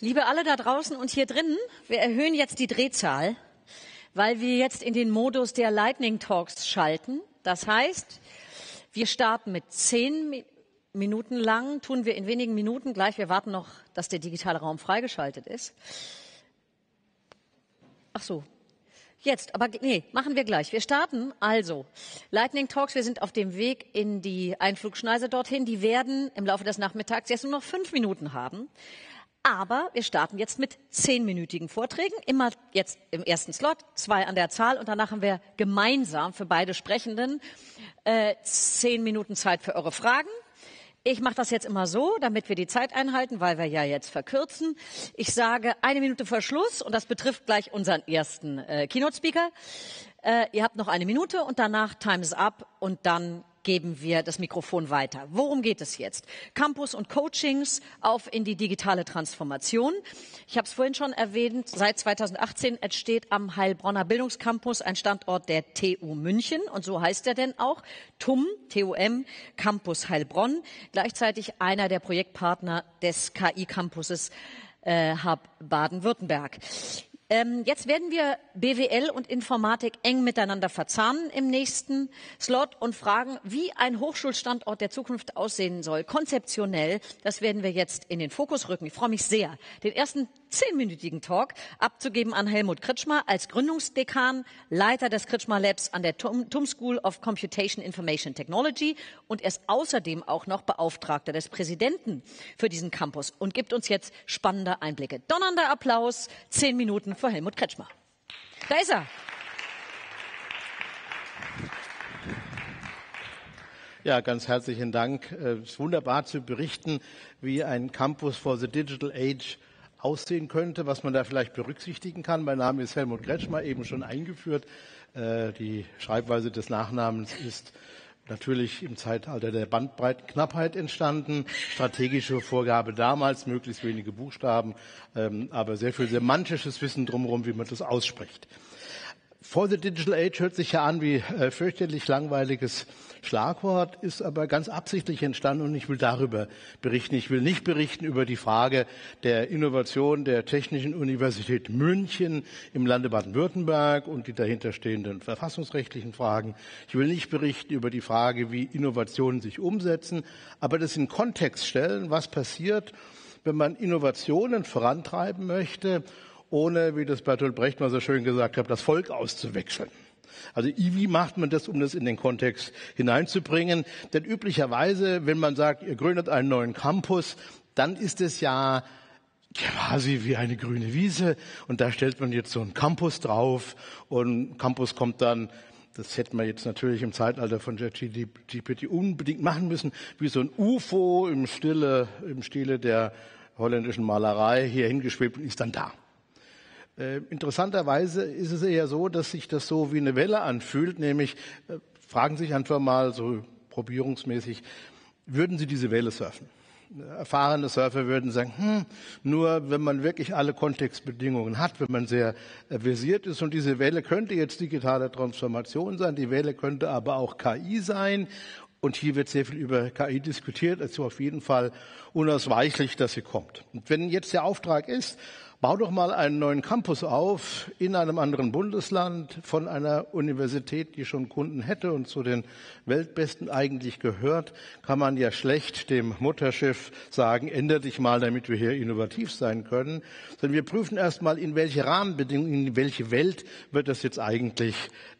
Liebe alle da draußen und hier drinnen, wir erhöhen jetzt die Drehzahl, weil wir jetzt in den Modus der Lightning Talks schalten. Das heißt, wir starten mit zehn Minuten lang, tun wir in wenigen Minuten gleich. Wir warten noch, dass der digitale Raum freigeschaltet ist. Ach so, Jetzt, aber nee, machen wir gleich. Wir starten also. Lightning Talks, wir sind auf dem Weg in die Einflugschneise dorthin. Die werden im Laufe des Nachmittags jetzt nur noch fünf Minuten haben. Aber wir starten jetzt mit zehnminütigen Vorträgen, immer jetzt im ersten Slot, zwei an der Zahl. Und danach haben wir gemeinsam für beide Sprechenden äh, zehn Minuten Zeit für eure Fragen. Ich mache das jetzt immer so, damit wir die Zeit einhalten, weil wir ja jetzt verkürzen. Ich sage eine Minute vor Schluss. Und das betrifft gleich unseren ersten äh, Keynote-Speaker. Äh, ihr habt noch eine Minute. Und danach Time's up. Und dann geben wir das Mikrofon weiter. Worum geht es jetzt? Campus und Coachings auf in die digitale Transformation. Ich habe es vorhin schon erwähnt, seit 2018 entsteht am Heilbronner Bildungscampus ein Standort der TU München und so heißt er denn auch TUM, TUM, Campus Heilbronn, gleichzeitig einer der Projektpartner des KI-Campuses äh, Hub Baden-Württemberg. Ähm, jetzt werden wir BWL und Informatik eng miteinander verzahnen im nächsten Slot und fragen, wie ein Hochschulstandort der Zukunft aussehen soll, konzeptionell. Das werden wir jetzt in den Fokus rücken. Ich freue mich sehr, den ersten zehnminütigen Talk abzugeben an Helmut Kritschmer als Gründungsdekan, Leiter des Kritschmer Labs an der TUM, School of Computation Information Technology und er ist außerdem auch noch Beauftragter des Präsidenten für diesen Campus und gibt uns jetzt spannende Einblicke. Donnernder Applaus, zehn Minuten für Helmut Kretschmer. Da ist er. Ja, ganz herzlichen Dank. Es ist wunderbar zu berichten, wie ein Campus for the Digital Age aussehen könnte, was man da vielleicht berücksichtigen kann. Mein Name ist Helmut Kretschmer, eben schon eingeführt. Äh, die Schreibweise des Nachnamens ist natürlich im Zeitalter der Bandbreitenknappheit entstanden. Strategische Vorgabe damals, möglichst wenige Buchstaben, ähm, aber sehr viel semantisches Wissen drumherum, wie man das ausspricht. For the Digital Age hört sich ja an wie äh, fürchterlich langweiliges Schlagwort, ist aber ganz absichtlich entstanden und ich will darüber berichten. Ich will nicht berichten über die Frage der Innovation der Technischen Universität München im Lande Baden-Württemberg und die dahinterstehenden verfassungsrechtlichen Fragen. Ich will nicht berichten über die Frage, wie Innovationen sich umsetzen, aber das in Kontext stellen, was passiert, wenn man Innovationen vorantreiben möchte ohne, wie das Bertolt Brecht mal so schön gesagt hat, das Volk auszuwechseln. Also wie macht man das, um das in den Kontext hineinzubringen? Denn üblicherweise, wenn man sagt, ihr gründet einen neuen Campus, dann ist es ja quasi wie eine grüne Wiese und da stellt man jetzt so einen Campus drauf und Campus kommt dann das hätten wir jetzt natürlich im Zeitalter von GPT unbedingt machen müssen, wie so ein UFO im Stille, im Stile der holländischen Malerei hier hingeschwebt und ist dann da. Äh, interessanterweise ist es eher so, dass sich das so wie eine Welle anfühlt, nämlich äh, fragen Sie sich einfach mal so probierungsmäßig, würden Sie diese Welle surfen? Erfahrene Surfer würden sagen, hm, nur wenn man wirklich alle Kontextbedingungen hat, wenn man sehr äh, versiert ist und diese Welle könnte jetzt digitale Transformation sein, die Welle könnte aber auch KI sein und hier wird sehr viel über KI diskutiert, also auf jeden Fall unausweichlich, dass sie kommt. Und wenn jetzt der Auftrag ist, Bau doch mal einen neuen Campus auf in einem anderen Bundesland von einer Universität, die schon Kunden hätte und zu den Weltbesten eigentlich gehört, kann man ja schlecht dem Mutterschiff sagen, ändere dich mal, damit wir hier innovativ sein können. Sondern wir prüfen erst mal, in welche Rahmenbedingungen, in welche Welt wird das jetzt eigentlich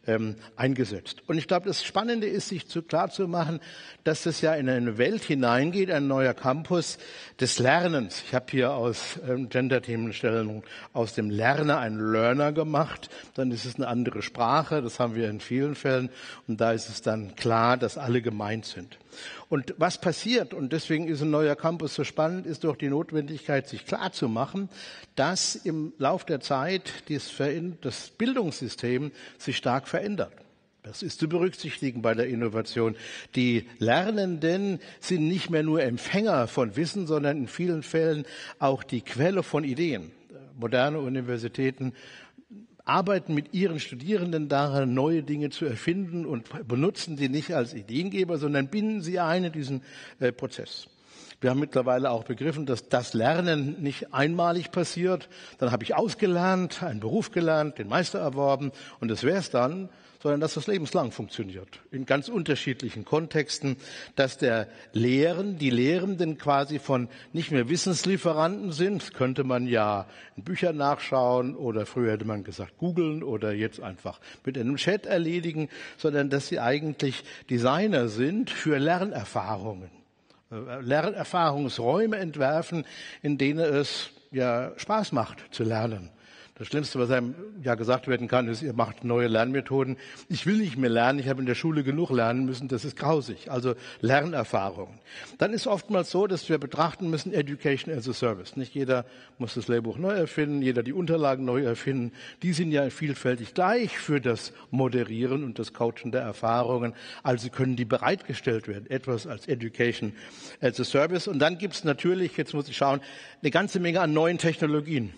ähm, eingesetzt. Und ich glaube, das Spannende ist, sich zu, klar zu machen, dass das ja in eine Welt hineingeht, ein neuer Campus des Lernens. Ich habe hier aus ähm, Gender-Themenstellung aus dem Lerner ein Learner gemacht. Dann ist es eine andere Sprache. Das haben wir in vielen Fällen. Und da ist es dann klar, dass alle gemeint sind. Und was passiert, und deswegen ist ein neuer Campus so spannend, ist doch die Notwendigkeit, sich klar zu machen, dass im Lauf der Zeit das Bildungssystem sich stark verändert. Das ist zu berücksichtigen bei der Innovation. Die Lernenden sind nicht mehr nur Empfänger von Wissen, sondern in vielen Fällen auch die Quelle von Ideen. Moderne Universitäten arbeiten mit ihren Studierenden daran, neue Dinge zu erfinden und benutzen sie nicht als Ideengeber, sondern binden sie ein in diesen äh, Prozess. Wir haben mittlerweile auch begriffen, dass das Lernen nicht einmalig passiert. Dann habe ich ausgelernt, einen Beruf gelernt, den Meister erworben und das wäre es dann, sondern dass das lebenslang funktioniert. In ganz unterschiedlichen Kontexten, dass der Lehren, die Lehrenden quasi von nicht mehr Wissenslieferanten sind, könnte man ja in Büchern nachschauen oder früher hätte man gesagt googeln oder jetzt einfach mit einem Chat erledigen, sondern dass sie eigentlich Designer sind für Lernerfahrungen. Äh, Lernerfahrungsräume entwerfen, in denen es ja Spaß macht zu lernen. Das Schlimmste, was einem ja gesagt werden kann, ist, ihr macht neue Lernmethoden. Ich will nicht mehr lernen, ich habe in der Schule genug lernen müssen, das ist grausig. Also Lernerfahrungen. Dann ist oftmals so, dass wir betrachten müssen, Education as a Service. Nicht jeder muss das Lehrbuch neu erfinden, jeder die Unterlagen neu erfinden. Die sind ja vielfältig gleich für das Moderieren und das Coachen der Erfahrungen. Also können die bereitgestellt werden, etwas als Education as a Service. Und dann gibt es natürlich, jetzt muss ich schauen, eine ganze Menge an neuen Technologien.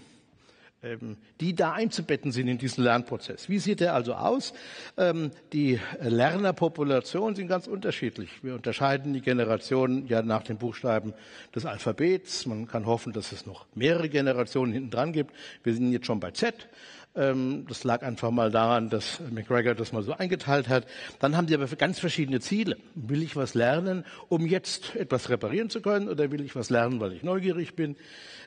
Ähm, die da einzubetten sind in diesen Lernprozess. Wie sieht der also aus? Ähm, die Lernerpopulationen sind ganz unterschiedlich. Wir unterscheiden die Generationen ja nach den Buchstaben des Alphabets. Man kann hoffen, dass es noch mehrere Generationen hinten dran gibt. Wir sind jetzt schon bei Z. Ähm, das lag einfach mal daran, dass McGregor das mal so eingeteilt hat. Dann haben die aber ganz verschiedene Ziele. Will ich was lernen, um jetzt etwas reparieren zu können, oder will ich was lernen, weil ich neugierig bin?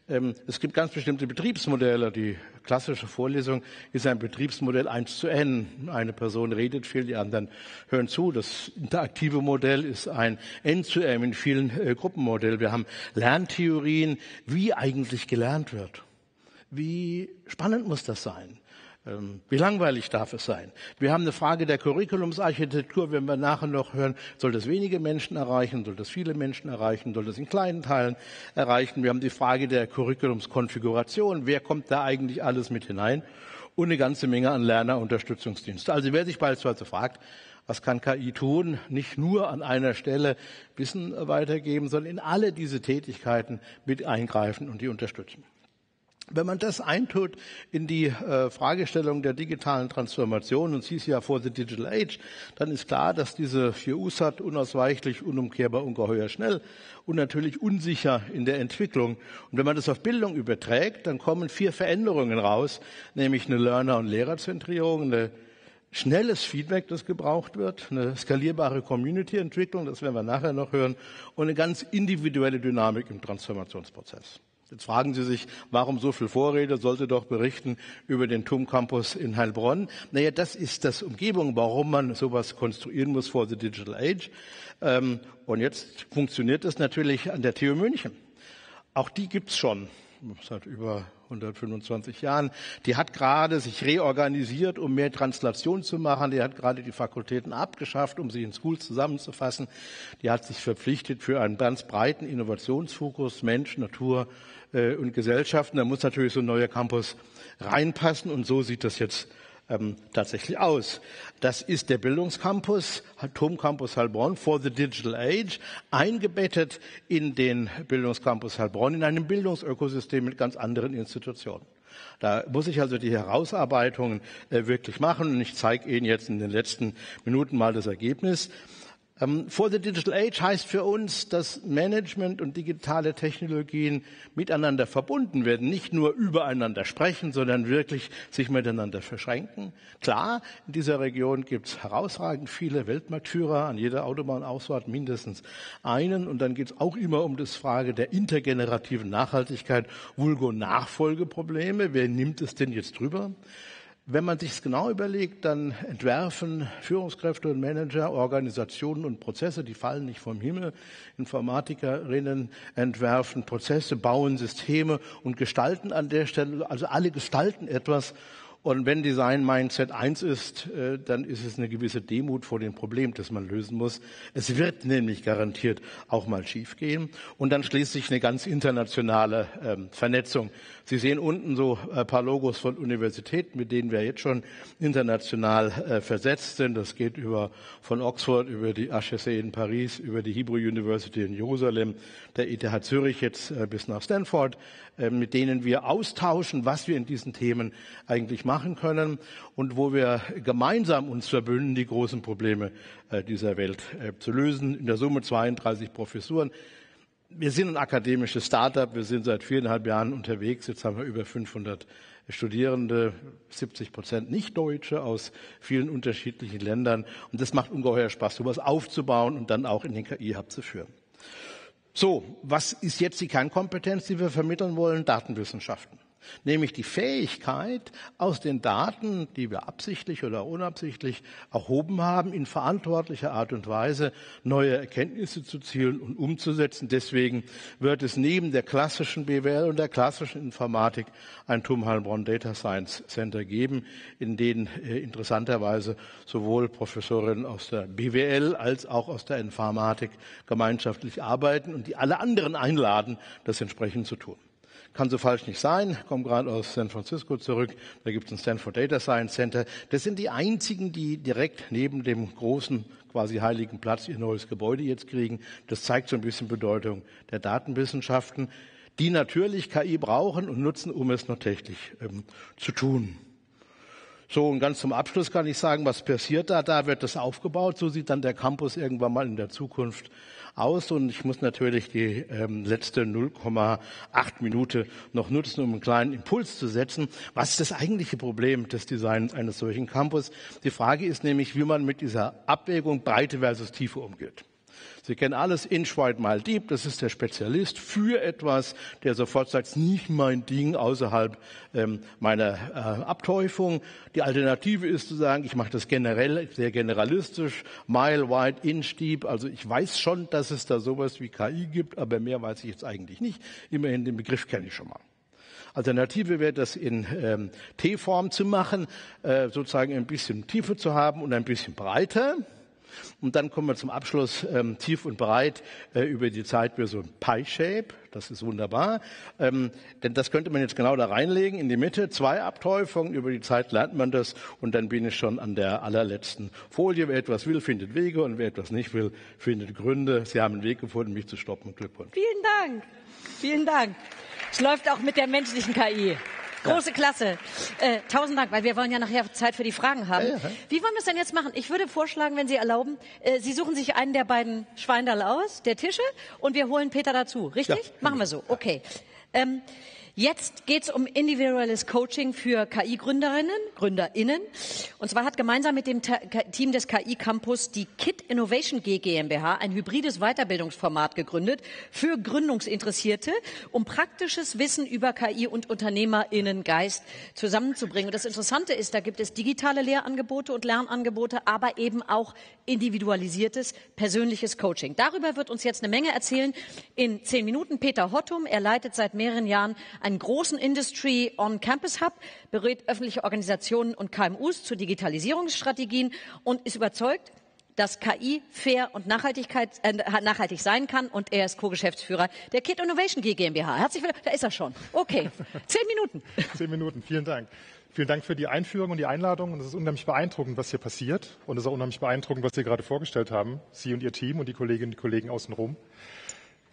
Ähm, es gibt ganz bestimmte Betriebsmodelle. Die klassische Vorlesung ist ein Betriebsmodell 1 zu N. Eine Person redet viel, die anderen hören zu. Das interaktive Modell ist ein N zu M in vielen äh, Gruppenmodellen. Wir haben Lerntheorien, wie eigentlich gelernt wird. Wie spannend muss das sein? Ähm, wie langweilig darf es sein? Wir haben eine Frage der Curriculumsarchitektur, wenn wir nachher noch hören, soll das wenige Menschen erreichen, soll das viele Menschen erreichen, soll das in kleinen Teilen erreichen? Wir haben die Frage der Curriculumskonfiguration, wer kommt da eigentlich alles mit hinein? Und eine ganze Menge an Lernerunterstützungsdienste. Also wer sich beispielsweise fragt, was kann KI tun? Nicht nur an einer Stelle Wissen weitergeben, sondern in alle diese Tätigkeiten mit eingreifen und die unterstützen. Wenn man das eintut in die äh, Fragestellung der digitalen Transformation, und sie ist ja vor the Digital Age, dann ist klar, dass diese vier USAT unausweichlich, unumkehrbar, ungeheuer schnell und natürlich unsicher in der Entwicklung. Und wenn man das auf Bildung überträgt, dann kommen vier Veränderungen raus, nämlich eine Learner- und Lehrerzentrierung, eine schnelles Feedback, das gebraucht wird, eine skalierbare Community-Entwicklung, das werden wir nachher noch hören, und eine ganz individuelle Dynamik im Transformationsprozess. Jetzt fragen Sie sich, warum so viel Vorrede? Sollte doch berichten über den TUM Campus in Heilbronn. Naja, das ist das Umgebung, warum man sowas konstruieren muss for the Digital Age. Ähm, und jetzt funktioniert das natürlich an der TU München. Auch die gibt's schon seit über 125 Jahren. Die hat gerade sich reorganisiert, um mehr Translation zu machen. Die hat gerade die Fakultäten abgeschafft, um sie in Schools zusammenzufassen. Die hat sich verpflichtet für einen ganz breiten Innovationsfokus Mensch, Natur, äh, und Gesellschaften. Da muss natürlich so ein neuer Campus reinpassen und so sieht das jetzt ähm, tatsächlich aus. Das ist der Bildungscampus, Atomcampus Heilbronn for the Digital Age, eingebettet in den Bildungscampus Heilbronn, in einem Bildungsökosystem mit ganz anderen Institutionen. Da muss ich also die Herausarbeitungen äh, wirklich machen und ich zeige Ihnen jetzt in den letzten Minuten mal das Ergebnis. Ähm, for the Digital Age heißt für uns, dass Management und digitale Technologien miteinander verbunden werden, nicht nur übereinander sprechen, sondern wirklich sich miteinander verschränken. Klar, in dieser Region gibt es herausragend viele Weltmarktführer, an jeder Autobahnausfahrt mindestens einen. Und dann geht es auch immer um das Frage der intergenerativen Nachhaltigkeit, vulgo Nachfolgeprobleme. Wer nimmt es denn jetzt drüber? Wenn man sich es genau überlegt, dann entwerfen Führungskräfte und Manager Organisationen und Prozesse, die fallen nicht vom Himmel. Informatikerinnen entwerfen Prozesse, bauen Systeme und gestalten an der Stelle, also alle gestalten etwas und wenn Design Mindset eins ist, äh, dann ist es eine gewisse Demut vor dem Problem, das man lösen muss. Es wird nämlich garantiert auch mal schiefgehen. Und dann schließlich eine ganz internationale ähm, Vernetzung. Sie sehen unten so ein paar Logos von Universitäten, mit denen wir jetzt schon international äh, versetzt sind. Das geht über von Oxford über die HEC in Paris, über die Hebrew University in Jerusalem, der ETH Zürich jetzt äh, bis nach Stanford. Äh, mit denen wir austauschen, was wir in diesen Themen eigentlich machen können und wo wir gemeinsam uns verbünden, die großen Probleme äh, dieser Welt äh, zu lösen. In der Summe 32 Professuren. Wir sind ein akademisches Startup. Wir sind seit viereinhalb Jahren unterwegs. Jetzt haben wir über 500 Studierende, 70 Prozent Nicht-Deutsche aus vielen unterschiedlichen Ländern. Und das macht ungeheuer Spaß, sowas aufzubauen und dann auch in den KI-Hub zu führen. So, was ist jetzt die Kernkompetenz, die wir vermitteln wollen? Datenwissenschaften nämlich die Fähigkeit, aus den Daten, die wir absichtlich oder unabsichtlich erhoben haben, in verantwortlicher Art und Weise neue Erkenntnisse zu zielen und umzusetzen. Deswegen wird es neben der klassischen BWL und der klassischen Informatik ein TUM Heilbronn Data Science Center geben, in denen äh, interessanterweise sowohl Professorinnen aus der BWL als auch aus der Informatik gemeinschaftlich arbeiten und die alle anderen einladen, das entsprechend zu tun. Kann so falsch nicht sein. Ich komme gerade aus San Francisco zurück. Da gibt es ein Stanford Data Science Center. Das sind die einzigen, die direkt neben dem großen, quasi heiligen Platz ihr neues Gebäude jetzt kriegen. Das zeigt so ein bisschen Bedeutung der Datenwissenschaften, die natürlich KI brauchen und nutzen, um es noch technisch ähm, zu tun. So, und ganz zum Abschluss kann ich sagen, was passiert da? Da wird das aufgebaut. So sieht dann der Campus irgendwann mal in der Zukunft aus und ich muss natürlich die ähm, letzte 0,8 Minute noch nutzen, um einen kleinen Impuls zu setzen. Was ist das eigentliche Problem des Designs eines solchen Campus? Die Frage ist nämlich, wie man mit dieser Abwägung Breite versus Tiefe umgeht. Sie kennen alles, Inch Wide Mile Deep, das ist der Spezialist für etwas, der sofort sagt, nicht mein Ding außerhalb ähm, meiner äh, Abteufung. Die Alternative ist zu sagen, ich mache das generell, sehr generalistisch, Mile Wide, Inch Deep, also ich weiß schon, dass es da sowas wie KI gibt, aber mehr weiß ich jetzt eigentlich nicht. Immerhin den Begriff kenne ich schon mal. Alternative wäre das in ähm, T-Form zu machen, äh, sozusagen ein bisschen Tiefe zu haben und ein bisschen breiter. Und dann kommen wir zum Abschluss ähm, tief und breit äh, über die Zeit für so ein Pie-Shape. Das ist wunderbar. Ähm, denn das könnte man jetzt genau da reinlegen, in die Mitte. Zwei Abteufungen. Über die Zeit lernt man das. Und dann bin ich schon an der allerletzten Folie. Wer etwas will, findet Wege. Und wer etwas nicht will, findet Gründe. Sie haben einen Weg gefunden, mich zu stoppen. Glückwunsch. Vielen Dank. Vielen Dank. Es läuft auch mit der menschlichen KI. Große Klasse. Äh, tausend Dank, weil wir wollen ja nachher Zeit für die Fragen haben. Ja, ja. Wie wollen wir es denn jetzt machen? Ich würde vorschlagen, wenn Sie erlauben, äh, Sie suchen sich einen der beiden Schweindal aus, der Tische, und wir holen Peter dazu. Richtig? Ja, machen wir so. Okay. Ähm, Jetzt geht es um individuelles Coaching für KI-Gründerinnen, GründerInnen. Und zwar hat gemeinsam mit dem Team des KI Campus die KIT Innovation G GmbH ein hybrides Weiterbildungsformat gegründet für Gründungsinteressierte, um praktisches Wissen über KI und UnternehmerInnengeist zusammenzubringen. Und das Interessante ist, da gibt es digitale Lehrangebote und Lernangebote, aber eben auch individualisiertes persönliches Coaching. Darüber wird uns jetzt eine Menge erzählen in zehn Minuten Peter Hottum. Er leitet seit mehreren Jahren einen großen Industry On-Campus Hub, berät öffentliche Organisationen und KMUs zu Digitalisierungsstrategien und ist überzeugt, dass KI fair und Nachhaltigkeit, äh, nachhaltig sein kann. Und er ist Co-Geschäftsführer der Kit Innovation GmbH. Herzlich willkommen. Da ist er schon. Okay. Zehn Minuten. Zehn Minuten. Vielen Dank. Vielen Dank für die Einführung und die Einladung. Und es ist unheimlich beeindruckend, was hier passiert. Und es ist auch unheimlich beeindruckend, was Sie gerade vorgestellt haben. Sie und Ihr Team und die Kolleginnen und Kollegen außenrum.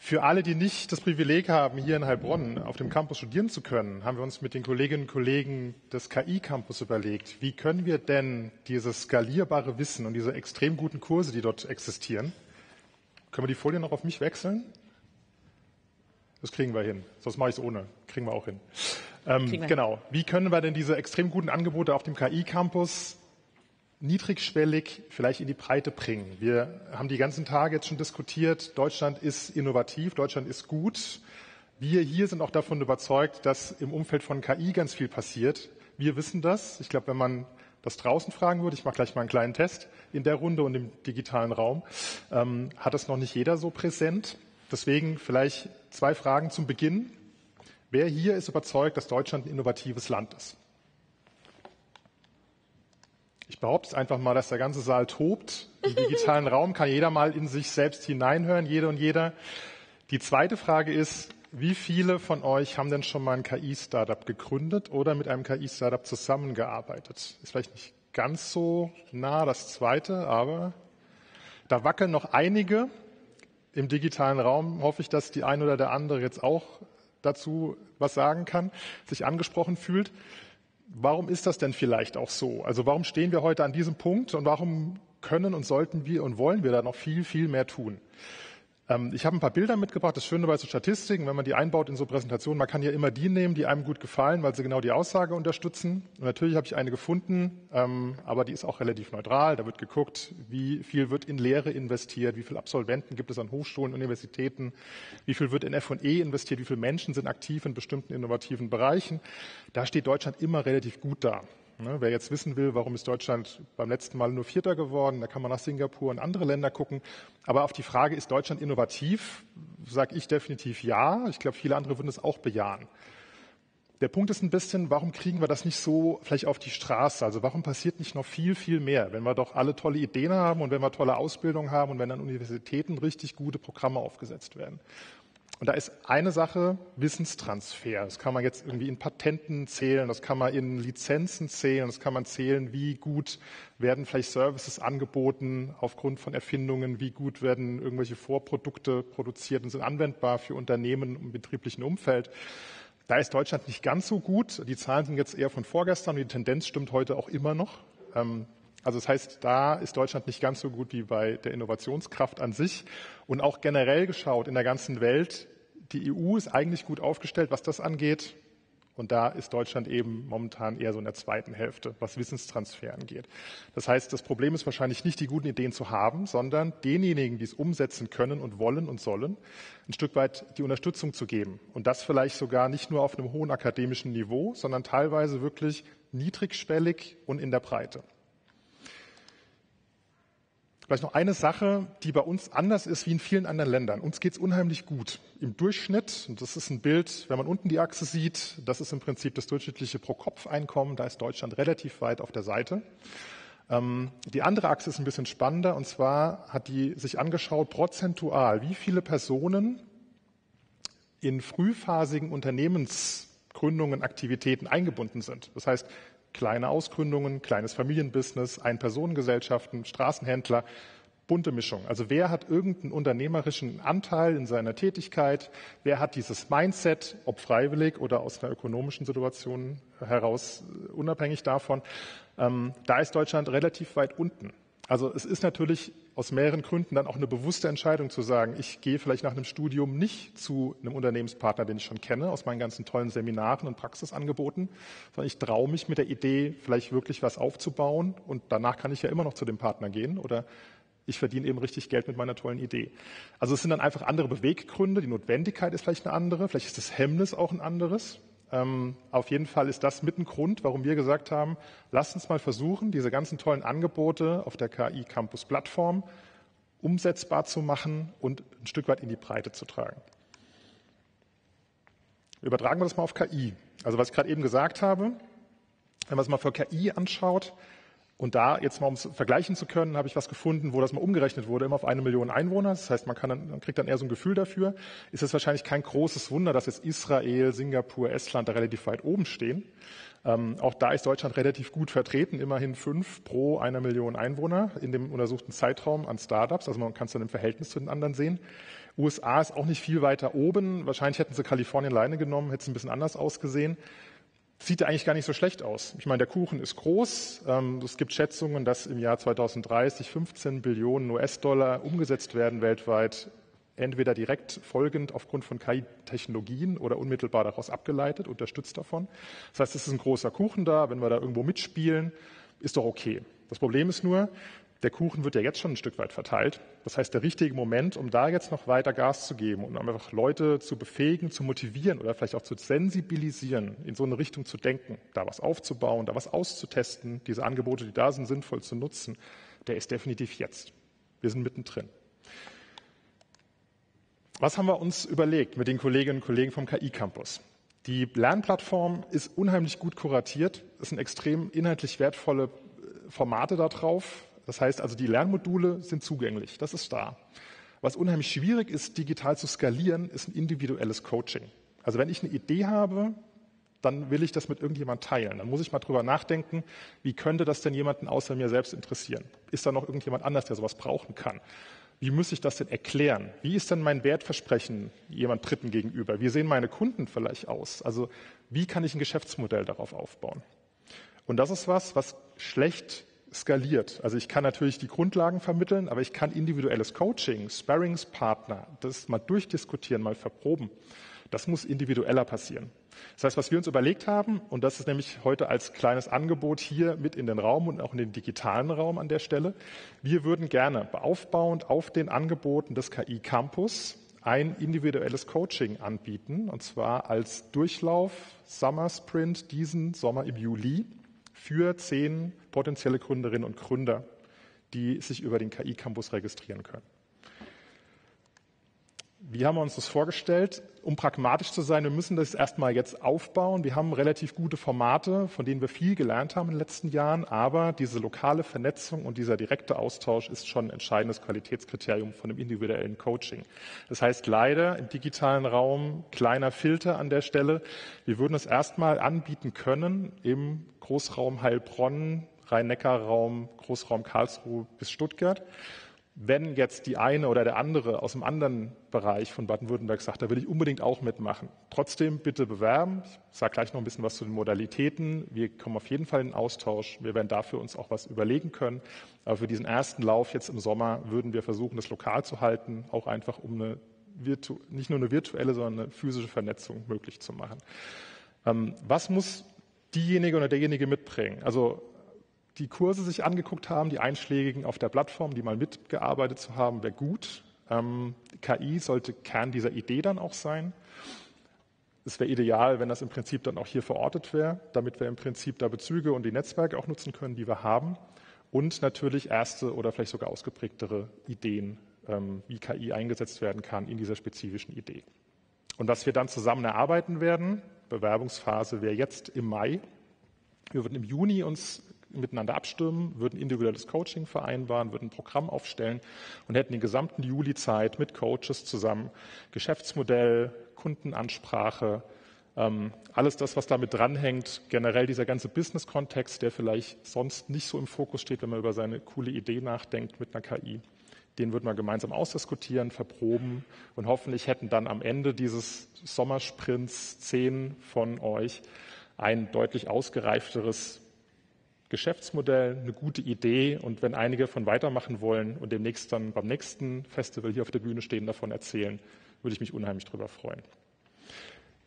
Für alle, die nicht das Privileg haben, hier in Heilbronn auf dem Campus studieren zu können, haben wir uns mit den Kolleginnen und Kollegen des KI-Campus überlegt, wie können wir denn dieses skalierbare Wissen und diese extrem guten Kurse, die dort existieren, können wir die Folie noch auf mich wechseln? Das kriegen wir hin. Sonst mache ich es ohne. Kriegen wir auch hin. Ähm, genau. Wie können wir denn diese extrem guten Angebote auf dem KI-Campus niedrigschwellig vielleicht in die Breite bringen. Wir haben die ganzen Tage jetzt schon diskutiert, Deutschland ist innovativ, Deutschland ist gut. Wir hier sind auch davon überzeugt, dass im Umfeld von KI ganz viel passiert. Wir wissen das. Ich glaube, wenn man das draußen fragen würde, ich mache gleich mal einen kleinen Test in der Runde und im digitalen Raum, ähm, hat das noch nicht jeder so präsent. Deswegen vielleicht zwei Fragen zum Beginn. Wer hier ist überzeugt, dass Deutschland ein innovatives Land ist? Ich behaupte einfach mal, dass der ganze Saal tobt. Im digitalen Raum kann jeder mal in sich selbst hineinhören, jede und jeder. Die zweite Frage ist, wie viele von euch haben denn schon mal ein KI-Startup gegründet oder mit einem KI-Startup zusammengearbeitet? Ist vielleicht nicht ganz so nah das zweite, aber da wackeln noch einige. Im digitalen Raum hoffe ich, dass die ein oder der andere jetzt auch dazu was sagen kann, sich angesprochen fühlt. Warum ist das denn vielleicht auch so? Also warum stehen wir heute an diesem Punkt und warum können und sollten wir und wollen wir da noch viel, viel mehr tun? Ähm, ich habe ein paar Bilder mitgebracht. Das Schöne bei so Statistiken, wenn man die einbaut in so Präsentationen, man kann ja immer die nehmen, die einem gut gefallen, weil sie genau die Aussage unterstützen. Und natürlich habe ich eine gefunden, ähm, aber die ist auch relativ neutral. Da wird geguckt, wie viel wird in Lehre investiert, wie viele Absolventen gibt es an Hochschulen, Universitäten, wie viel wird in F&E investiert, wie viele Menschen sind aktiv in bestimmten innovativen Bereichen. Da steht Deutschland immer relativ gut da. Ne, wer jetzt wissen will, warum ist Deutschland beim letzten Mal nur Vierter geworden, da kann man nach Singapur und andere Länder gucken. Aber auf die Frage, ist Deutschland innovativ, sage ich definitiv ja. Ich glaube, viele andere würden es auch bejahen. Der Punkt ist ein bisschen, warum kriegen wir das nicht so vielleicht auf die Straße? Also warum passiert nicht noch viel, viel mehr, wenn wir doch alle tolle Ideen haben und wenn wir tolle Ausbildung haben und wenn an Universitäten richtig gute Programme aufgesetzt werden? Und da ist eine Sache Wissenstransfer. Das kann man jetzt irgendwie in Patenten zählen, das kann man in Lizenzen zählen, das kann man zählen, wie gut werden vielleicht Services angeboten aufgrund von Erfindungen, wie gut werden irgendwelche Vorprodukte produziert und sind anwendbar für Unternehmen im betrieblichen Umfeld. Da ist Deutschland nicht ganz so gut. Die Zahlen sind jetzt eher von vorgestern und die Tendenz stimmt heute auch immer noch. Ähm, also das heißt, da ist Deutschland nicht ganz so gut wie bei der Innovationskraft an sich. Und auch generell geschaut in der ganzen Welt die EU ist eigentlich gut aufgestellt, was das angeht. Und da ist Deutschland eben momentan eher so in der zweiten Hälfte, was Wissenstransfer angeht. Das heißt, das Problem ist wahrscheinlich nicht, die guten Ideen zu haben, sondern denjenigen, die es umsetzen können und wollen und sollen, ein Stück weit die Unterstützung zu geben. Und das vielleicht sogar nicht nur auf einem hohen akademischen Niveau, sondern teilweise wirklich niedrigschwellig und in der Breite. Vielleicht noch eine Sache, die bei uns anders ist wie in vielen anderen Ländern. Uns geht es unheimlich gut. Im Durchschnitt, und das ist ein Bild, wenn man unten die Achse sieht, das ist im Prinzip das durchschnittliche Pro-Kopf-Einkommen. Da ist Deutschland relativ weit auf der Seite. Ähm, die andere Achse ist ein bisschen spannender, und zwar hat die sich angeschaut, prozentual, wie viele Personen in frühphasigen Unternehmensgründungen, Aktivitäten eingebunden sind. Das heißt, kleine Ausgründungen, kleines Familienbusiness, Ein-Personengesellschaften, Straßenhändler, bunte Mischung. Also wer hat irgendeinen unternehmerischen Anteil in seiner Tätigkeit? Wer hat dieses Mindset, ob freiwillig oder aus einer ökonomischen Situation heraus, äh, unabhängig davon? Ähm, da ist Deutschland relativ weit unten. Also es ist natürlich aus mehreren Gründen dann auch eine bewusste Entscheidung zu sagen, ich gehe vielleicht nach einem Studium nicht zu einem Unternehmenspartner, den ich schon kenne, aus meinen ganzen tollen Seminaren und Praxisangeboten, sondern ich traue mich mit der Idee, vielleicht wirklich was aufzubauen und danach kann ich ja immer noch zu dem Partner gehen oder ich verdiene eben richtig Geld mit meiner tollen Idee. Also es sind dann einfach andere Beweggründe, die Notwendigkeit ist vielleicht eine andere, vielleicht ist das Hemmnis auch ein anderes. Ähm, auf jeden Fall ist das mit ein Grund, warum wir gesagt haben, lasst uns mal versuchen, diese ganzen tollen Angebote auf der KI Campus Plattform umsetzbar zu machen und ein Stück weit in die Breite zu tragen. Übertragen wir das mal auf KI. Also was ich gerade eben gesagt habe, wenn man es mal für KI anschaut, und da jetzt mal, um es vergleichen zu können, habe ich was gefunden, wo das mal umgerechnet wurde, immer auf eine Million Einwohner. Das heißt, man, kann dann, man kriegt dann eher so ein Gefühl dafür. Ist es wahrscheinlich kein großes Wunder, dass jetzt Israel, Singapur, Estland da relativ weit oben stehen. Ähm, auch da ist Deutschland relativ gut vertreten, immerhin fünf pro einer Million Einwohner in dem untersuchten Zeitraum an Startups. Also man kann es dann im Verhältnis zu den anderen sehen. USA ist auch nicht viel weiter oben. Wahrscheinlich hätten sie Kalifornien alleine genommen, hätte es ein bisschen anders ausgesehen sieht eigentlich gar nicht so schlecht aus. Ich meine, der Kuchen ist groß. Ähm, es gibt Schätzungen, dass im Jahr 2030 15 Billionen US-Dollar umgesetzt werden weltweit, entweder direkt folgend aufgrund von KI-Technologien oder unmittelbar daraus abgeleitet, unterstützt davon. Das heißt, es ist ein großer Kuchen da. Wenn wir da irgendwo mitspielen, ist doch okay. Das Problem ist nur, der Kuchen wird ja jetzt schon ein Stück weit verteilt. Das heißt, der richtige Moment, um da jetzt noch weiter Gas zu geben und einfach Leute zu befähigen, zu motivieren oder vielleicht auch zu sensibilisieren, in so eine Richtung zu denken, da was aufzubauen, da was auszutesten, diese Angebote, die da sind, sinnvoll zu nutzen, der ist definitiv jetzt. Wir sind mittendrin. Was haben wir uns überlegt mit den Kolleginnen und Kollegen vom KI Campus? Die Lernplattform ist unheimlich gut kuratiert. Es sind extrem inhaltlich wertvolle Formate da drauf. Das heißt also, die Lernmodule sind zugänglich. Das ist da. Was unheimlich schwierig ist, digital zu skalieren, ist ein individuelles Coaching. Also wenn ich eine Idee habe, dann will ich das mit irgendjemand teilen. Dann muss ich mal drüber nachdenken, wie könnte das denn jemanden außer mir selbst interessieren? Ist da noch irgendjemand anders, der sowas brauchen kann? Wie muss ich das denn erklären? Wie ist denn mein Wertversprechen jemand Dritten gegenüber? Wie sehen meine Kunden vielleicht aus? Also wie kann ich ein Geschäftsmodell darauf aufbauen? Und das ist was, was schlecht skaliert. Also ich kann natürlich die Grundlagen vermitteln, aber ich kann individuelles Coaching, Sparringspartner, das mal durchdiskutieren, mal verproben. Das muss individueller passieren. Das heißt, was wir uns überlegt haben, und das ist nämlich heute als kleines Angebot hier mit in den Raum und auch in den digitalen Raum an der Stelle, wir würden gerne aufbauend auf den Angeboten des KI Campus ein individuelles Coaching anbieten, und zwar als Durchlauf Summer Sprint diesen Sommer im Juli für zehn potenzielle Gründerinnen und Gründer, die sich über den KI Campus registrieren können. Wie haben wir uns das vorgestellt? Um pragmatisch zu sein, wir müssen das erstmal jetzt aufbauen. Wir haben relativ gute Formate, von denen wir viel gelernt haben in den letzten Jahren, aber diese lokale Vernetzung und dieser direkte Austausch ist schon ein entscheidendes Qualitätskriterium von einem individuellen Coaching. Das heißt leider im digitalen Raum kleiner Filter an der Stelle. Wir würden es erstmal anbieten können im Großraum Heilbronn, Rhein-Neckar-Raum, Großraum Karlsruhe bis Stuttgart wenn jetzt die eine oder der andere aus einem anderen Bereich von Baden-Württemberg sagt, da will ich unbedingt auch mitmachen, trotzdem bitte bewerben. Ich sage gleich noch ein bisschen was zu den Modalitäten. Wir kommen auf jeden Fall in Austausch. Wir werden dafür uns auch was überlegen können. Aber für diesen ersten Lauf jetzt im Sommer würden wir versuchen, das lokal zu halten, auch einfach um eine virtu nicht nur eine virtuelle, sondern eine physische Vernetzung möglich zu machen. Ähm, was muss diejenige oder derjenige mitbringen? Also die Kurse sich angeguckt haben, die einschlägigen auf der Plattform, die mal mitgearbeitet zu haben, wäre gut. Ähm, KI sollte Kern dieser Idee dann auch sein. Es wäre ideal, wenn das im Prinzip dann auch hier verortet wäre, damit wir im Prinzip da Bezüge und die Netzwerke auch nutzen können, die wir haben. Und natürlich erste oder vielleicht sogar ausgeprägtere Ideen, ähm, wie KI eingesetzt werden kann in dieser spezifischen Idee. Und was wir dann zusammen erarbeiten werden, Bewerbungsphase wäre jetzt im Mai. Wir würden im Juni uns miteinander abstimmen, würden individuelles Coaching vereinbaren, würden ein Programm aufstellen und hätten den gesamten Juli Zeit mit Coaches zusammen Geschäftsmodell, Kundenansprache, ähm, alles das, was damit dranhängt, generell dieser ganze Business-Kontext, der vielleicht sonst nicht so im Fokus steht, wenn man über seine coole Idee nachdenkt mit einer KI, den würden wir gemeinsam ausdiskutieren, verproben und hoffentlich hätten dann am Ende dieses Sommersprints zehn von euch ein deutlich ausgereifteres Geschäftsmodell, eine gute Idee. Und wenn einige von weitermachen wollen und demnächst dann beim nächsten Festival hier auf der Bühne stehen, davon erzählen, würde ich mich unheimlich darüber freuen.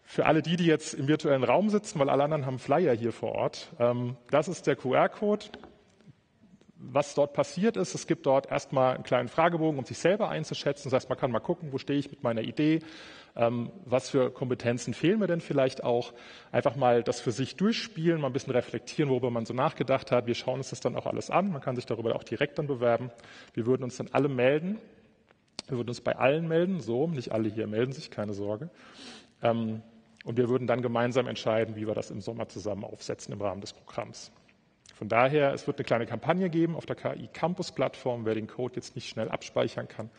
Für alle die, die jetzt im virtuellen Raum sitzen, weil alle anderen haben Flyer hier vor Ort, ähm, das ist der QR-Code. Was dort passiert ist, es gibt dort erstmal einen kleinen Fragebogen, um sich selber einzuschätzen. Das heißt, man kann mal gucken, wo stehe ich mit meiner Idee, ähm, was für Kompetenzen fehlen mir denn vielleicht auch? Einfach mal das für sich durchspielen, mal ein bisschen reflektieren, worüber man so nachgedacht hat. Wir schauen uns das dann auch alles an. Man kann sich darüber auch direkt dann bewerben. Wir würden uns dann alle melden. Wir würden uns bei allen melden, so, nicht alle hier melden sich, keine Sorge. Ähm, und wir würden dann gemeinsam entscheiden, wie wir das im Sommer zusammen aufsetzen im Rahmen des Programms. Von daher, es wird eine kleine Kampagne geben auf der KI Campus Plattform. Wer den Code jetzt nicht schnell abspeichern kann,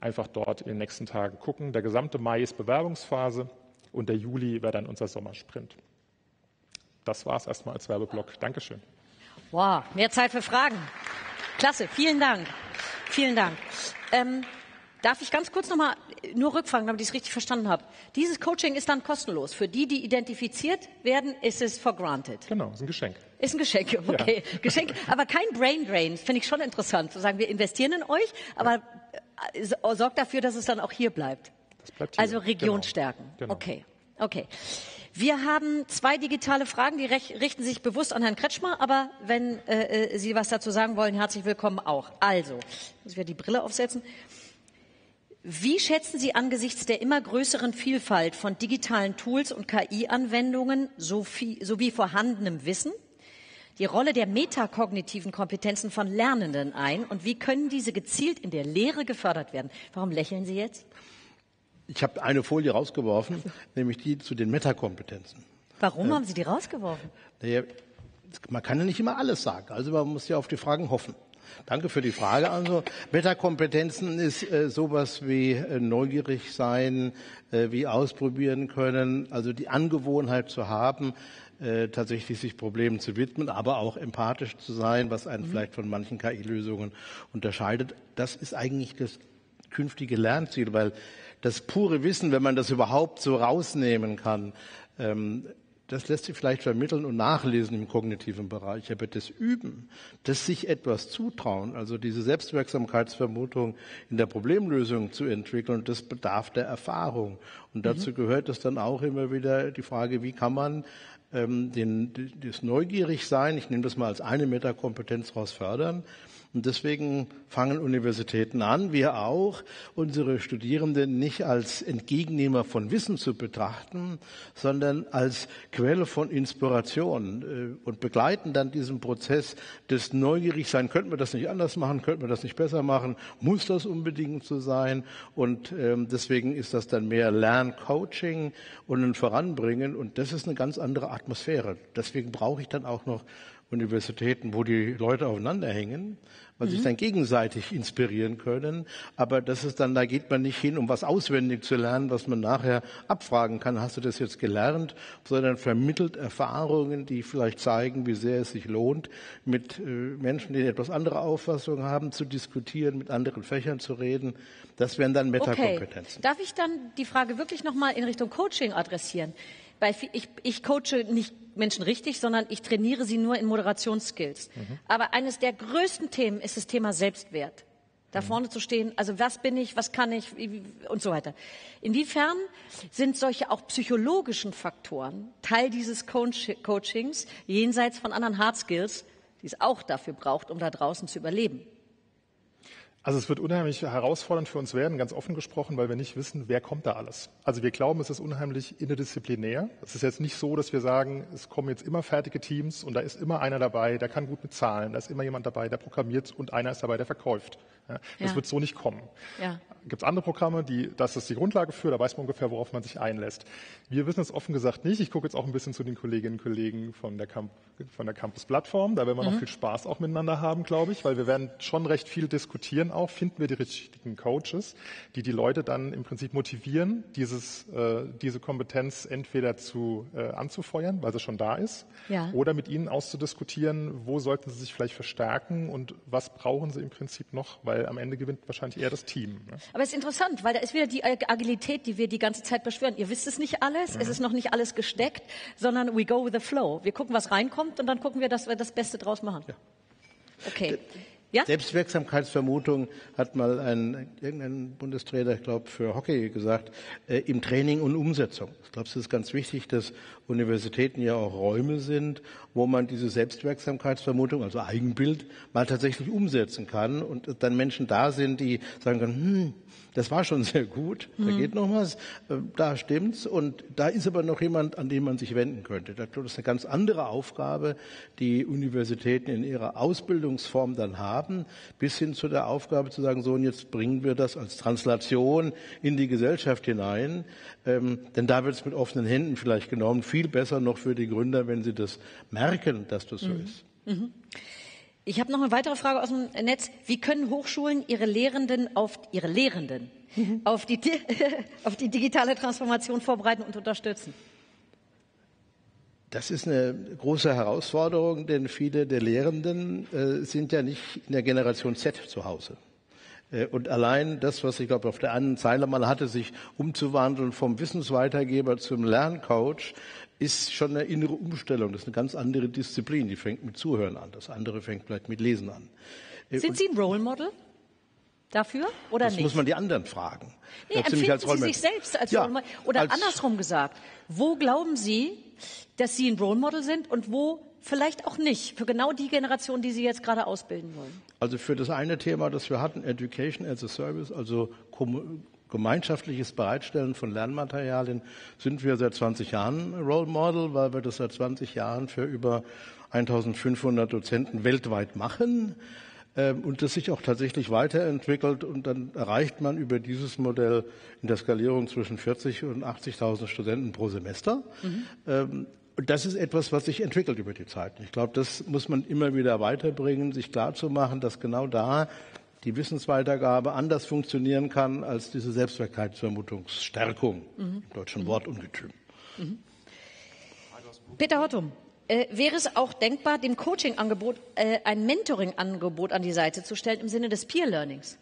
einfach dort in den nächsten Tagen gucken. Der gesamte Mai ist Bewerbungsphase und der Juli wäre dann unser Sommersprint. Das war es erstmal als Werbeblock. Dankeschön. Wow, mehr Zeit für Fragen. Klasse, vielen Dank. Vielen Dank. Ähm, darf ich ganz kurz nochmal nur rückfragen, damit ich es richtig verstanden habe? Dieses Coaching ist dann kostenlos. Für die, die identifiziert werden, ist es for granted. Genau, ist ein Geschenk. Ist ein Geschenk, okay. Ja. Geschenk, aber kein Brain Drain. Finde ich schon interessant, zu sagen, wir investieren in euch, aber äh, sorgt dafür, dass es dann auch hier bleibt. bleibt hier. Also Region genau. stärken. Genau. Okay, okay. Wir haben zwei digitale Fragen, die richten sich bewusst an Herrn Kretschmer, aber wenn äh, äh, Sie was dazu sagen wollen, herzlich willkommen auch. Also, muss ich wieder die Brille aufsetzen. Wie schätzen Sie angesichts der immer größeren Vielfalt von digitalen Tools und KI-Anwendungen sowie vorhandenem Wissen die Rolle der metakognitiven Kompetenzen von Lernenden ein und wie können diese gezielt in der Lehre gefördert werden? Warum lächeln Sie jetzt? Ich habe eine Folie rausgeworfen, nämlich die zu den Metakompetenzen. Warum äh, haben Sie die rausgeworfen? Naja, man kann ja nicht immer alles sagen. Also man muss ja auf die Fragen hoffen. Danke für die Frage. Also Metakompetenzen ist äh, sowas wie äh, neugierig sein, äh, wie ausprobieren können, also die Angewohnheit zu haben, äh, tatsächlich sich Problemen zu widmen, aber auch empathisch zu sein, was einen mhm. vielleicht von manchen KI-Lösungen unterscheidet. Das ist eigentlich das künftige Lernziel, weil das pure Wissen, wenn man das überhaupt so rausnehmen kann, ähm, das lässt sich vielleicht vermitteln und nachlesen im kognitiven Bereich, aber das Üben, das sich etwas zutrauen, also diese Selbstwirksamkeitsvermutung in der Problemlösung zu entwickeln, das bedarf der Erfahrung. Und dazu mhm. gehört es dann auch immer wieder die Frage, wie kann man ähm, den, das Neugierigsein, ich nehme das mal als eine Metakompetenz raus fördern, und deswegen fangen Universitäten an, wir auch, unsere Studierenden nicht als Entgegennehmer von Wissen zu betrachten, sondern als Quelle von Inspiration äh, und begleiten dann diesen Prozess des Neugierigsein. Könnten wir das nicht anders machen? Könnten wir das nicht besser machen? Muss das unbedingt so sein? Und ähm, deswegen ist das dann mehr Lerncoaching und ein Voranbringen. Und das ist eine ganz andere Atmosphäre. Deswegen brauche ich dann auch noch Universitäten, wo die Leute aufeinander hängen, weil mhm. sich dann gegenseitig inspirieren können. Aber das ist dann, da geht man nicht hin, um was auswendig zu lernen, was man nachher abfragen kann. Hast du das jetzt gelernt? Sondern vermittelt Erfahrungen, die vielleicht zeigen, wie sehr es sich lohnt, mit äh, Menschen, die etwas andere Auffassungen haben, zu diskutieren, mit anderen Fächern zu reden. Das wären dann Metakompetenzen. Okay. Darf ich dann die Frage wirklich nochmal in Richtung Coaching adressieren? Bei, ich, ich coache nicht Menschen richtig, sondern ich trainiere sie nur in Moderationsskills. Mhm. Aber eines der größten Themen ist das Thema Selbstwert. Da mhm. vorne zu stehen, also was bin ich, was kann ich und so weiter. Inwiefern sind solche auch psychologischen Faktoren Teil dieses Coachings jenseits von anderen Hard Skills, die es auch dafür braucht, um da draußen zu überleben? Also es wird unheimlich herausfordernd für uns werden, ganz offen gesprochen, weil wir nicht wissen, wer kommt da alles. Also wir glauben, es ist unheimlich interdisziplinär. Es ist jetzt nicht so, dass wir sagen, es kommen jetzt immer fertige Teams und da ist immer einer dabei, der kann gut mit Zahlen, da ist immer jemand dabei, der programmiert und einer ist dabei, der verkauft. Ja, das ja. wird so nicht kommen. Ja. Gibt es andere Programme, die, das ist die Grundlage für, da weiß man ungefähr, worauf man sich einlässt. Wir wissen es offen gesagt nicht. Ich gucke jetzt auch ein bisschen zu den Kolleginnen und Kollegen von der, Camp von der Campus-Plattform. Da werden wir mhm. noch viel Spaß auch miteinander haben, glaube ich, weil wir werden schon recht viel diskutieren auch. Finden wir die richtigen Coaches, die die Leute dann im Prinzip motivieren, dieses, äh, diese Kompetenz entweder zu, äh, anzufeuern, weil sie schon da ist, ja. oder mit ihnen auszudiskutieren, wo sollten sie sich vielleicht verstärken und was brauchen sie im Prinzip noch, weil am Ende gewinnt wahrscheinlich eher das Team. Ne? Aber es ist interessant, weil da ist wieder die Agilität, die wir die ganze Zeit beschwören. Ihr wisst es nicht alles, mhm. es ist noch nicht alles gesteckt, sondern we go with the flow. Wir gucken, was reinkommt und dann gucken wir, dass wir das Beste draus machen. Ja. Okay. Ja? Selbstwirksamkeitsvermutung hat mal ein irgendein Bundestrainer, ich glaube für Hockey gesagt, äh, im Training und Umsetzung. Ich glaube, es ist ganz wichtig, dass Universitäten ja auch Räume sind, wo man diese Selbstwirksamkeitsvermutung, also Eigenbild, mal tatsächlich umsetzen kann und dann Menschen da sind, die sagen können, hm, das war schon sehr gut, da mhm. geht noch was, äh, da stimmt's und da ist aber noch jemand, an den man sich wenden könnte. Das ist eine ganz andere Aufgabe, die Universitäten in ihrer Ausbildungsform dann haben, bis hin zu der Aufgabe zu sagen, so und jetzt bringen wir das als Translation in die Gesellschaft hinein, ähm, denn da wird es mit offenen Händen vielleicht genommen, viel besser noch für die Gründer, wenn sie das merken, dass das so mhm. ist. Mhm. Ich habe noch eine weitere Frage aus dem Netz. Wie können Hochschulen ihre Lehrenden auf ihre Lehrenden mhm. auf, die, auf die digitale Transformation vorbereiten und unterstützen? Das ist eine große Herausforderung, denn viele der Lehrenden äh, sind ja nicht in der Generation Z zu Hause. Äh, und allein das, was ich glaube auf der einen Zeile mal hatte, sich umzuwandeln vom Wissensweitergeber zum Lerncoach, ist schon eine innere Umstellung. Das ist eine ganz andere Disziplin. Die fängt mit Zuhören an. Das andere fängt vielleicht mit Lesen an. Äh, Sind Sie ein Role Model? Dafür oder das nicht? muss man die anderen fragen. Nee, empfinden Sie sich selbst als ja, Role Model? Oder als andersrum gesagt, wo glauben Sie, dass Sie ein Role Model sind und wo vielleicht auch nicht, für genau die Generation, die Sie jetzt gerade ausbilden wollen? Also für das eine Thema, das wir hatten, Education as a Service, also gemeinschaftliches Bereitstellen von Lernmaterialien sind wir seit 20 Jahren Role Model, weil wir das seit 20 Jahren für über 1500 Dozenten weltweit machen und das sich auch tatsächlich weiterentwickelt und dann erreicht man über dieses Modell in der Skalierung zwischen 40 und 80.000 Studenten pro Semester. Mhm. Ähm, und das ist etwas, was sich entwickelt über die Zeit. Ich glaube, das muss man immer wieder weiterbringen, sich klarzumachen, dass genau da die Wissensweitergabe anders funktionieren kann als diese Selbstwirklichkeitsvermutungsstärkung mhm. im deutschen mhm. Wortungetüm. Mhm. Peter Hottum, äh, wäre es auch denkbar, dem Coaching-Angebot äh, ein Mentoring-Angebot an die Seite zu stellen im Sinne des Peer-Learnings?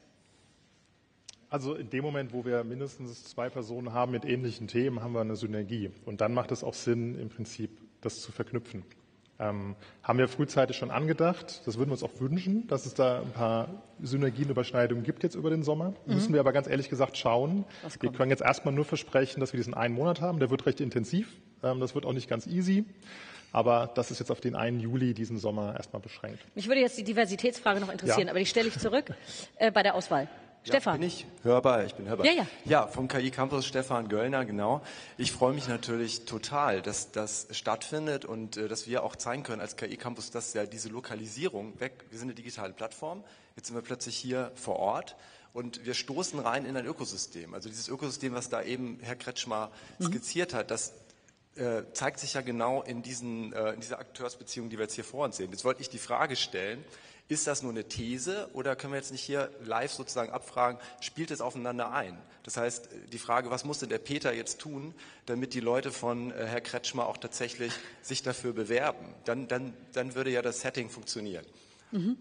Also in dem Moment, wo wir mindestens zwei Personen haben mit ähnlichen Themen, haben wir eine Synergie. Und dann macht es auch Sinn, im Prinzip das zu verknüpfen. Ähm, haben wir frühzeitig schon angedacht. Das würden wir uns auch wünschen, dass es da ein paar Synergienüberschneidungen gibt jetzt über den Sommer. Mhm. Müssen wir aber ganz ehrlich gesagt schauen. Wir können jetzt erstmal nur versprechen, dass wir diesen einen Monat haben. Der wird recht intensiv. Ähm, das wird auch nicht ganz easy. Aber das ist jetzt auf den 1. Juli diesen Sommer erstmal beschränkt. Mich würde jetzt die Diversitätsfrage noch interessieren, ja. aber die stelle ich zurück äh, bei der Auswahl. Stefan. Ja, bin ich hörbar? Ich bin hörbar. Ja, ja. Ja, vom KI Campus Stefan Göllner, genau. Ich freue mich natürlich total, dass das stattfindet und äh, dass wir auch zeigen können als KI Campus, dass ja diese Lokalisierung weg, wir sind eine digitale Plattform, jetzt sind wir plötzlich hier vor Ort und wir stoßen rein in ein Ökosystem. Also dieses Ökosystem, was da eben Herr Kretschmer mhm. skizziert hat, das äh, zeigt sich ja genau in, diesen, äh, in dieser Akteursbeziehung, die wir jetzt hier vor uns sehen. Jetzt wollte ich die Frage stellen, ist das nur eine These oder können wir jetzt nicht hier live sozusagen abfragen, spielt es aufeinander ein? Das heißt, die Frage, was muss denn der Peter jetzt tun, damit die Leute von äh, Herr Kretschmer auch tatsächlich sich dafür bewerben? Dann, dann, dann würde ja das Setting funktionieren. Mhm.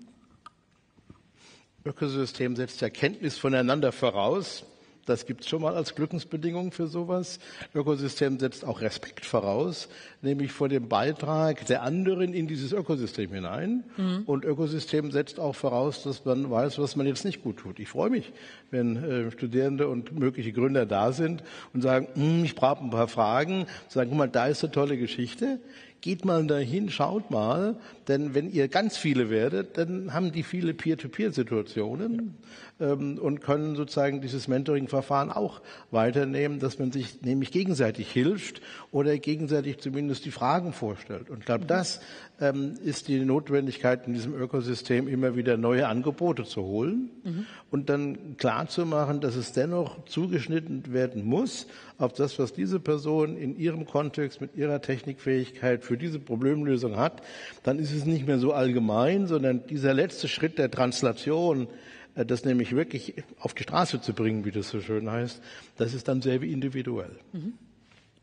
Ökosystem setzt Erkenntnis voneinander voraus. Das gibt es schon mal als Glückensbedingung für sowas. Ökosystem setzt auch Respekt voraus, nämlich vor dem Beitrag der anderen in dieses Ökosystem hinein. Mhm. Und Ökosystem setzt auch voraus, dass man weiß, was man jetzt nicht gut tut. Ich freue mich, wenn äh, Studierende und mögliche Gründer da sind und sagen, hm, ich brauche ein paar Fragen, sagen, guck mal, da ist eine tolle Geschichte geht mal dahin, schaut mal, denn wenn ihr ganz viele werdet, dann haben die viele Peer-to-Peer-Situationen ähm, und können sozusagen dieses Mentoring-Verfahren auch weiternehmen, dass man sich nämlich gegenseitig hilft oder gegenseitig zumindest die Fragen vorstellt. Und ich glaube, das ähm, ist die Notwendigkeit in diesem Ökosystem immer wieder neue Angebote zu holen mhm. und dann klar zu machen, dass es dennoch zugeschnitten werden muss auf das, was diese Person in ihrem Kontext mit ihrer Technikfähigkeit für diese Problemlösung hat. Dann ist es nicht mehr so allgemein, sondern dieser letzte Schritt der Translation, äh, das nämlich wirklich auf die Straße zu bringen, wie das so schön heißt, das ist dann sehr individuell. Mhm.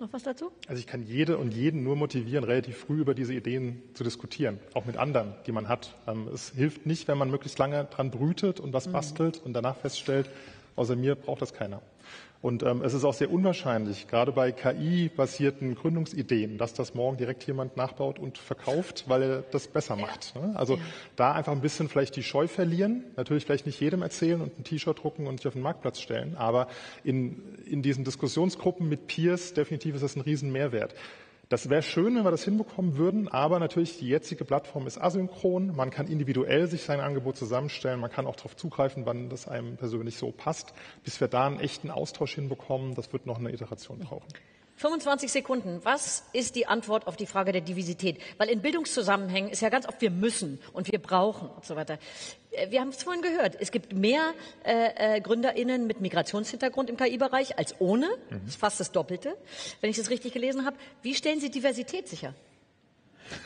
Noch was dazu? Also ich kann jede und jeden nur motivieren, relativ früh über diese Ideen zu diskutieren, auch mit anderen, die man hat. Ähm, es hilft nicht, wenn man möglichst lange dran brütet und was mhm. bastelt und danach feststellt, außer mir braucht das keiner. Und ähm, es ist auch sehr unwahrscheinlich, gerade bei KI-basierten Gründungsideen, dass das morgen direkt jemand nachbaut und verkauft, weil er das besser macht. Ne? Also ja. da einfach ein bisschen vielleicht die Scheu verlieren, natürlich vielleicht nicht jedem erzählen und ein T-Shirt drucken und sich auf den Marktplatz stellen, aber in, in diesen Diskussionsgruppen mit Peers definitiv ist das ein Riesenmehrwert. Das wäre schön, wenn wir das hinbekommen würden, aber natürlich die jetzige Plattform ist asynchron. Man kann individuell sich sein Angebot zusammenstellen. Man kann auch darauf zugreifen, wann das einem persönlich so passt. Bis wir da einen echten Austausch hinbekommen, das wird noch eine Iteration brauchen. 25 Sekunden. Was ist die Antwort auf die Frage der Diversität? Weil in Bildungszusammenhängen ist ja ganz oft, wir müssen und wir brauchen und so weiter. Äh, wir haben es vorhin gehört. Es gibt mehr äh, äh, GründerInnen mit Migrationshintergrund im KI-Bereich als ohne. Mhm. Das ist fast das Doppelte, wenn ich das richtig gelesen habe. Wie stellen Sie Diversität sicher?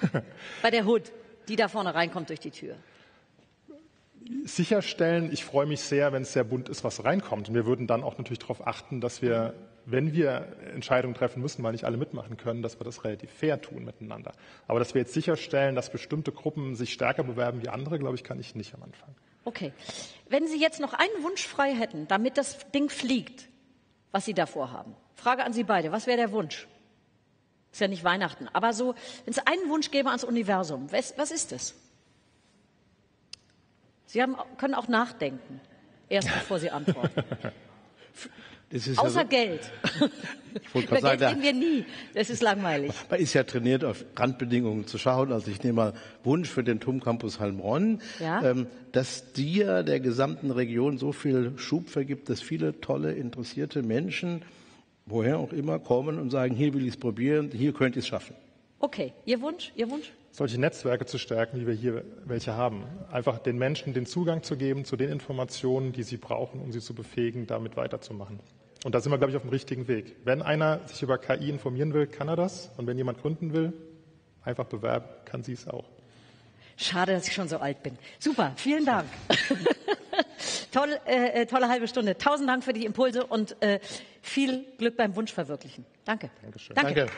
Bei der Hood, die da vorne reinkommt durch die Tür sicherstellen. Ich freue mich sehr, wenn es sehr bunt ist, was reinkommt. Und wir würden dann auch natürlich darauf achten, dass wir wenn wir Entscheidungen treffen müssen, weil nicht alle mitmachen können, dass wir das relativ fair tun miteinander. Aber dass wir jetzt sicherstellen, dass bestimmte Gruppen sich stärker bewerben wie andere, glaube ich, kann ich nicht am Anfang. Okay. Wenn Sie jetzt noch einen Wunsch frei hätten, damit das Ding fliegt, was Sie davor haben. Frage an Sie beide. Was wäre der Wunsch? Ist ja nicht Weihnachten. Aber so, wenn es einen Wunsch gäbe ans Universum, was, was ist es? Sie haben, können auch nachdenken. Erst bevor Sie antworten. Außer ja Geld. Ich wollte Über sagen, Geld reden wir nie. Das ist langweilig. Man ist ja trainiert, auf Randbedingungen zu schauen. Also ich nehme mal Wunsch für den TUM Campus Heilbronn, ja? ähm, dass dir der gesamten Region so viel Schub vergibt, dass viele tolle, interessierte Menschen, woher auch immer, kommen und sagen, hier will ich es probieren, hier könnt ihr es schaffen. Okay, Ihr Wunsch? Ihr Wunsch? solche Netzwerke zu stärken, wie wir hier welche haben. Einfach den Menschen den Zugang zu geben zu den Informationen, die sie brauchen, um sie zu befähigen, damit weiterzumachen. Und da sind wir, glaube ich, auf dem richtigen Weg. Wenn einer sich über KI informieren will, kann er das. Und wenn jemand gründen will, einfach bewerben, kann sie es auch. Schade, dass ich schon so alt bin. Super, vielen Dank. Toll, äh, äh, tolle halbe Stunde. Tausend Dank für die Impulse und äh, viel Glück beim Wunschverwirklichen. Danke. Dankeschön. Danke. Danke.